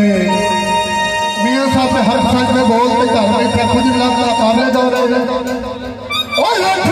ਤੇ ਮੀਆਂ ਸਾਹਿਬ ਹਰ ਸਾਲ ਮੈਂ ਬੋਲਦੇ ਘਰ ਵਿੱਚ ਕੁਝ ਨਾ ਕਾਬਲੇ ਦੌਰੇ ਓਏ